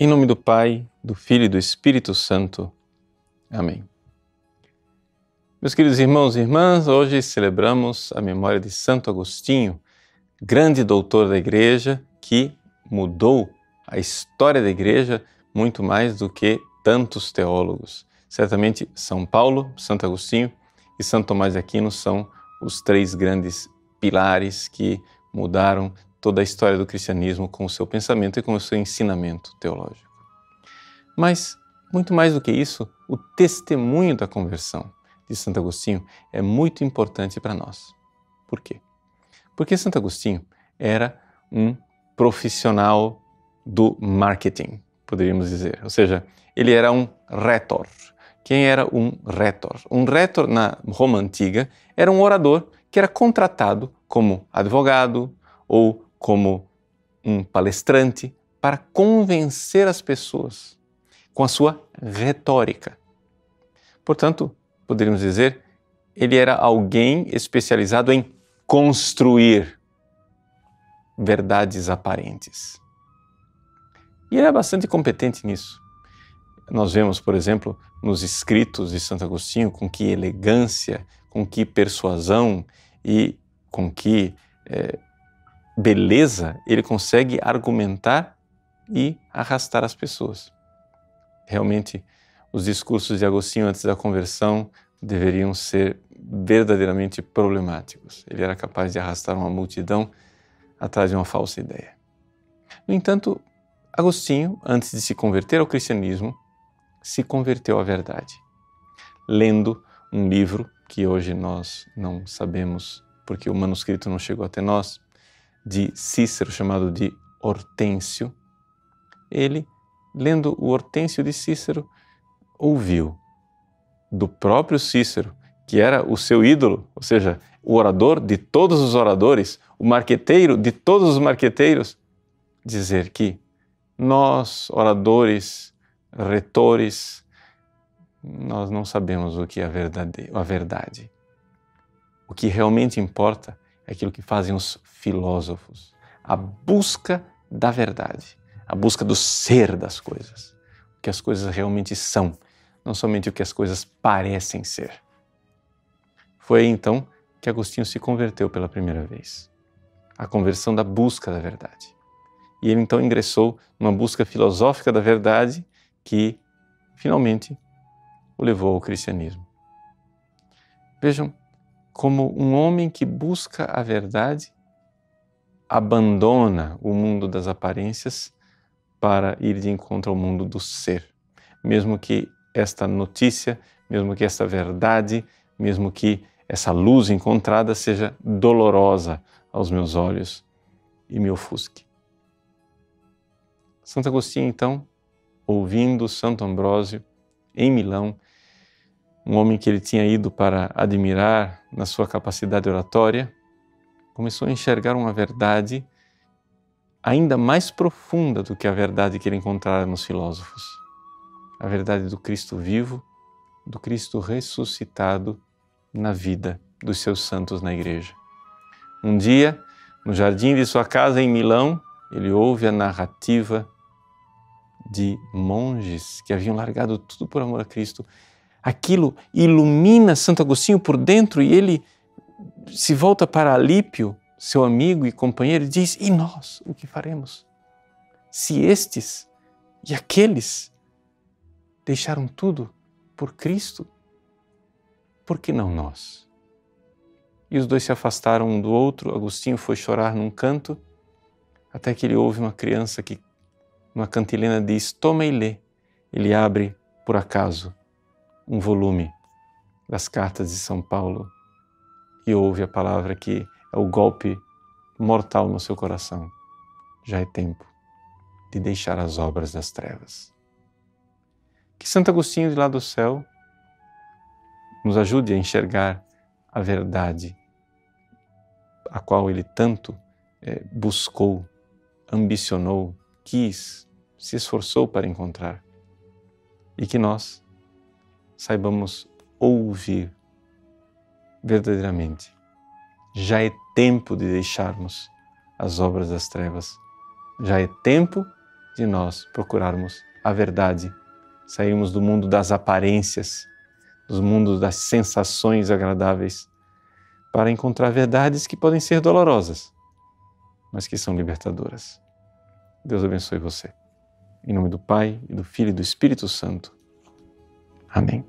Em nome do Pai, do Filho e do Espírito Santo. Amém. Meus queridos irmãos e irmãs, hoje celebramos a memória de Santo Agostinho, grande doutor da Igreja que mudou a história da Igreja muito mais do que tantos teólogos. Certamente São Paulo, Santo Agostinho e Santo Tomás de Aquino são os três grandes pilares que mudaram toda a história do cristianismo com o seu pensamento e com o seu ensinamento teológico. Mas, muito mais do que isso, o testemunho da conversão de Santo Agostinho é muito importante para nós. Por quê? Porque Santo Agostinho era um profissional do marketing, poderíamos dizer. Ou seja, ele era um retor. Quem era um retor? Um retor na Roma antiga era um orador que era contratado como advogado ou como um palestrante para convencer as pessoas com a sua retórica. Portanto, poderíamos dizer, ele era alguém especializado em construir verdades aparentes. E ele era bastante competente nisso. Nós vemos, por exemplo, nos escritos de Santo Agostinho com que elegância, com que persuasão e com que é, beleza ele consegue argumentar e arrastar as pessoas. Realmente, os discursos de Agostinho antes da conversão deveriam ser verdadeiramente problemáticos. Ele era capaz de arrastar uma multidão atrás de uma falsa ideia. No entanto, Agostinho, antes de se converter ao cristianismo, se converteu à verdade, lendo um livro que hoje nós não sabemos porque o manuscrito não chegou até nós, de Cícero, chamado de Hortêncio, ele, lendo o Hortêncio de Cícero, ouviu do próprio Cícero, que era o seu ídolo, ou seja, o orador de todos os oradores, o marqueteiro de todos os marqueteiros, dizer que nós, oradores, retores, nós não sabemos o que é a verdade. A verdade. O que realmente importa aquilo que fazem os filósofos, a busca da verdade, a busca do ser das coisas, o que as coisas realmente são, não somente o que as coisas parecem ser. Foi então que Agostinho se converteu pela primeira vez. A conversão da busca da verdade. E ele então ingressou numa busca filosófica da verdade que finalmente o levou ao cristianismo. Vejam como um homem que busca a verdade abandona o mundo das aparências para ir de encontro ao mundo do ser. Mesmo que esta notícia, mesmo que esta verdade, mesmo que essa luz encontrada seja dolorosa aos meus olhos e me ofusque. Santo Agostinho, então, ouvindo Santo Ambrósio em Milão, um homem que ele tinha ido para admirar na sua capacidade oratória, começou a enxergar uma verdade ainda mais profunda do que a verdade que ele encontrara nos filósofos. A verdade do Cristo vivo, do Cristo ressuscitado na vida dos seus santos na igreja. Um dia, no jardim de sua casa em Milão, ele ouve a narrativa de monges que haviam largado tudo por amor a Cristo aquilo ilumina Santo Agostinho por dentro e ele se volta para Alípio, seu amigo e companheiro, e diz: E nós, o que faremos? Se estes e aqueles deixaram tudo por Cristo, por que não nós? E os dois se afastaram um do outro. Agostinho foi chorar num canto, até que ele ouve uma criança que, uma cantilena, diz: Toma e lê. Ele abre, por acaso, um volume das cartas de São Paulo e ouve a palavra que é o golpe mortal no seu coração. Já é tempo de deixar as obras das trevas. Que Santo Agostinho de lá do céu nos ajude a enxergar a verdade a qual ele tanto é, buscou, ambicionou, quis, se esforçou para encontrar. E que nós saibamos ouvir verdadeiramente. Já é tempo de deixarmos as obras das trevas. Já é tempo, de nós procurarmos a verdade, sairmos do mundo das aparências, do mundo das sensações agradáveis, para encontrar verdades que podem ser dolorosas, mas que são libertadoras. Deus abençoe você. Em nome do Pai, e do Filho e do Espírito Santo. Amém.